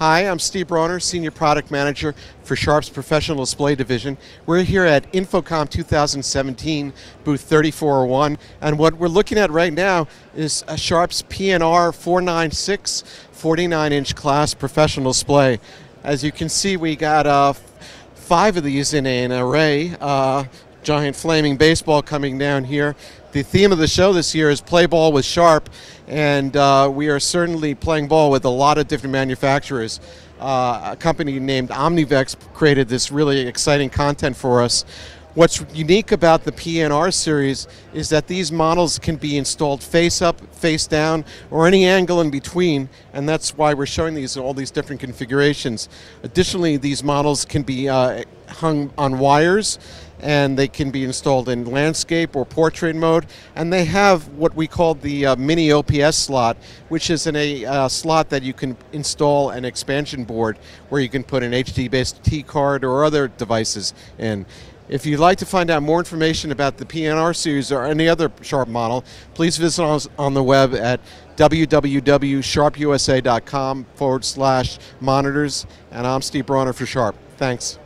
Hi, I'm Steve Broner, Senior Product Manager for Sharp's Professional Display Division. We're here at InfoComm 2017, booth 3401, and what we're looking at right now is a Sharp's PNR 496 49-inch class professional display. As you can see, we got uh, five of these in an array. Uh, giant flaming baseball coming down here. The theme of the show this year is play ball with Sharp, and uh, we are certainly playing ball with a lot of different manufacturers. Uh, a company named Omnivex created this really exciting content for us. What's unique about the PNR series is that these models can be installed face up, face down, or any angle in between, and that's why we're showing these in all these different configurations. Additionally, these models can be uh, hung on wires and they can be installed in landscape or portrait mode. And they have what we call the uh, mini OPS slot, which is in a uh, slot that you can install an expansion board where you can put an HDBaseT card or other devices in. If you'd like to find out more information about the PNR series or any other Sharp model, please visit us on the web at www.sharpusa.com forward slash monitors. And I'm Steve Broner for Sharp. Thanks.